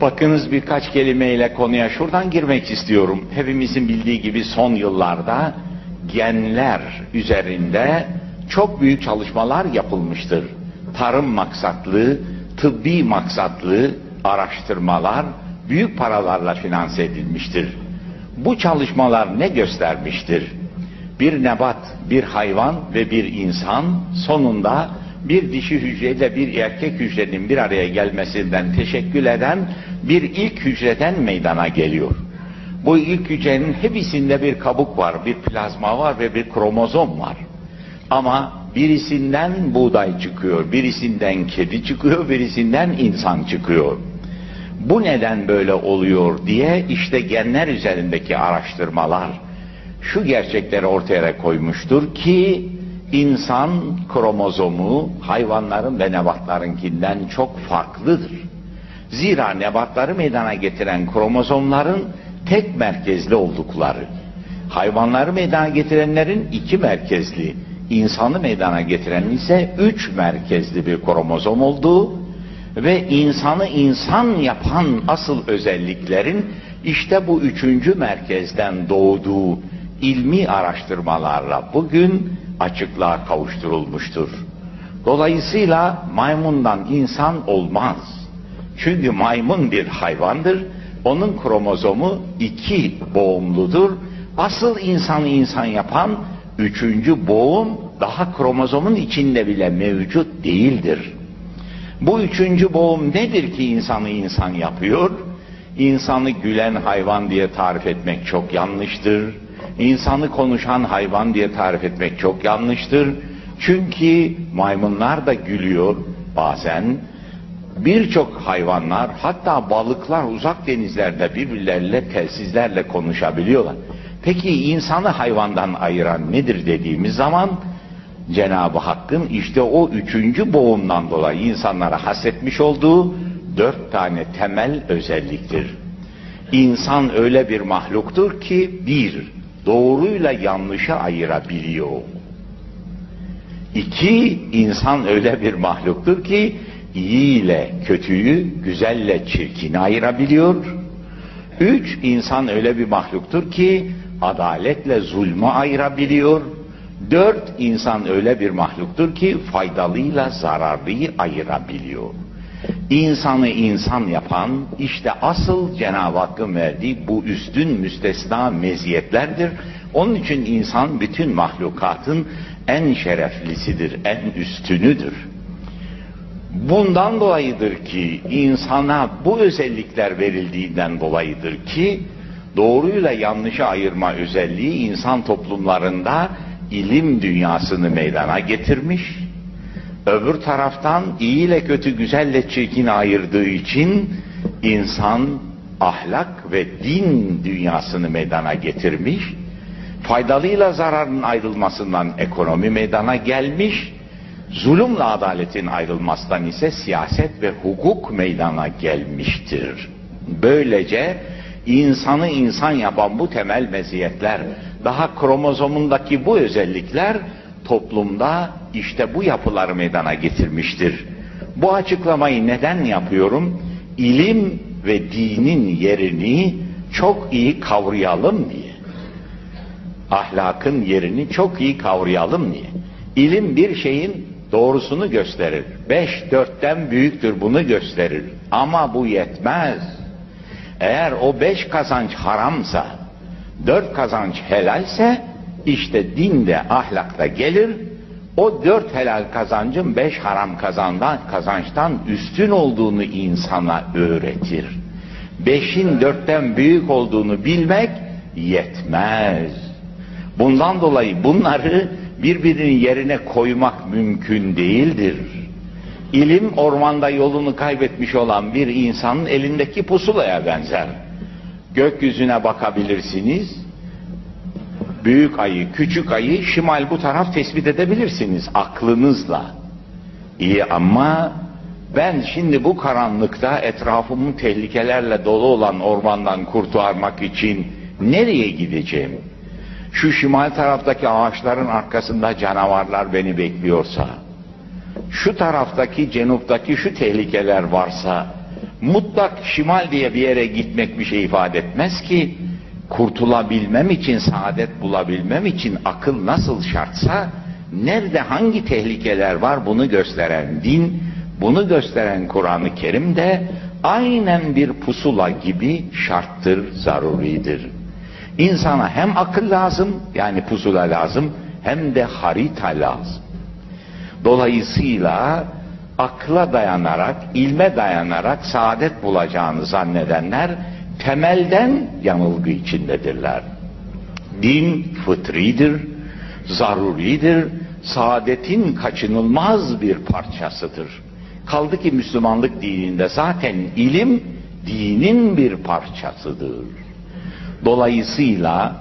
Bakınız birkaç kelimeyle konuya şuradan girmek istiyorum. Hepimizin bildiği gibi son yıllarda genler üzerinde çok büyük çalışmalar yapılmıştır. Tarım maksatlı, tıbbi maksatlı araştırmalar büyük paralarla finanse edilmiştir. Bu çalışmalar ne göstermiştir? Bir nebat, bir hayvan ve bir insan sonunda bir dişi hücreyle bir erkek hücrenin bir araya gelmesinden teşekkül eden bir ilk hücreden meydana geliyor. Bu ilk hücrenin hepsinde bir kabuk var, bir plazma var ve bir kromozom var. Ama birisinden buğday çıkıyor, birisinden kedi çıkıyor, birisinden insan çıkıyor. Bu neden böyle oluyor diye işte genler üzerindeki araştırmalar şu gerçekleri ortaya koymuştur ki insan kromozomu hayvanların ve nebatlarınkinden çok farklıdır. Zira nebatları meydana getiren kromozomların tek merkezli oldukları, hayvanları meydana getirenlerin iki merkezli, insanı meydana getiren ise üç merkezli bir kromozom olduğu ve insanı insan yapan asıl özelliklerin işte bu üçüncü merkezden doğduğu ilmi araştırmalarla bugün açıklığa kavuşturulmuştur. Dolayısıyla maymundan insan olmaz. Çünkü maymun bir hayvandır. Onun kromozomu iki boğumludur. Asıl insanı insan yapan üçüncü boğum daha kromozomun içinde bile mevcut değildir. Bu üçüncü boğum nedir ki insanı insan yapıyor? İnsanı gülen hayvan diye tarif etmek çok yanlıştır. İnsanı konuşan hayvan diye tarif etmek çok yanlıştır. Çünkü maymunlar da gülüyor bazen. Birçok hayvanlar hatta balıklar uzak denizlerde birbirleriyle telsizlerle konuşabiliyorlar. Peki insanı hayvandan ayıran nedir dediğimiz zaman Cenab-ı Hakk'ın işte o üçüncü boğumdan dolayı insanlara hasetmiş olduğu dört tane temel özelliktir. İnsan öyle bir mahluktur ki bir, doğruyla yanlışı ayırabiliyor. İki, insan öyle bir mahluktur ki iyi ile kötüyü, güzelle çirkini ayırabiliyor. Üç, insan öyle bir mahluktur ki adaletle zulmü ayırabiliyor. Dört, insan öyle bir mahluktur ki faydalıyla zararlıyı ayırabiliyor. İnsanı insan yapan işte asıl Cenab-ı Hakk'ın verdiği bu üstün müstesna meziyetlerdir. Onun için insan bütün mahlukatın en şereflisidir, en üstünüdür. Bundan dolayıdır ki insana bu özellikler verildiğinden dolayıdır ki doğruyla yanlışı ayırma özelliği insan toplumlarında ilim dünyasını meydana getirmiş. Öbür taraftan iyi ile kötü, güzelle çirkini ayırdığı için insan ahlak ve din dünyasını meydana getirmiş. Faydalıyla zararın ayrılmasından ekonomi meydana gelmiş. Zulümle adaletin ayrılmasından ise siyaset ve hukuk meydana gelmiştir. Böylece insanı insan yapan bu temel meziyetler, daha kromozomundaki bu özellikler toplumda işte bu yapıları meydana getirmiştir. Bu açıklamayı neden yapıyorum? İlim ve dinin yerini çok iyi kavrayalım diye. Ahlakın yerini çok iyi kavrayalım diye. İlim bir şeyin doğrusunu gösterir. Beş dörtten büyüktür bunu gösterir. Ama bu yetmez. Eğer o beş kazanç haramsa, dört kazanç helalse, işte dinde, ahlakta gelir, o dört helal kazancın beş haram kazandan, kazançtan üstün olduğunu insana öğretir. Beşin dörtten büyük olduğunu bilmek yetmez. Bundan dolayı bunları birbirinin yerine koymak mümkün değildir. İlim ormanda yolunu kaybetmiş olan bir insanın elindeki pusulaya benzer. Gökyüzüne bakabilirsiniz, büyük ayı, küçük ayı şimal bu taraf tespit edebilirsiniz aklınızla. İyi ama ben şimdi bu karanlıkta etrafımın tehlikelerle dolu olan ormandan kurtarmak için nereye gideceğim? Şu şimal taraftaki ağaçların arkasında canavarlar beni bekliyorsa, şu taraftaki cenuptaki şu tehlikeler varsa, Mutlak şimal diye bir yere gitmek bir şey ifade etmez ki kurtulabilmem için, saadet bulabilmem için akıl nasıl şartsa nerede hangi tehlikeler var bunu gösteren din, bunu gösteren Kur'an-ı Kerim de aynen bir pusula gibi şarttır, zaruridir. İnsana hem akıl lazım yani pusula lazım hem de harita lazım. Dolayısıyla akla dayanarak, ilme dayanarak saadet bulacağını zannedenler temelden yanılgı içindedirler. Din fıtridir, zaruridir, saadetin kaçınılmaz bir parçasıdır. Kaldı ki Müslümanlık dininde zaten ilim dinin bir parçasıdır. Dolayısıyla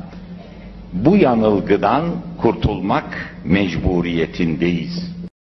bu yanılgıdan kurtulmak mecburiyetindeyiz.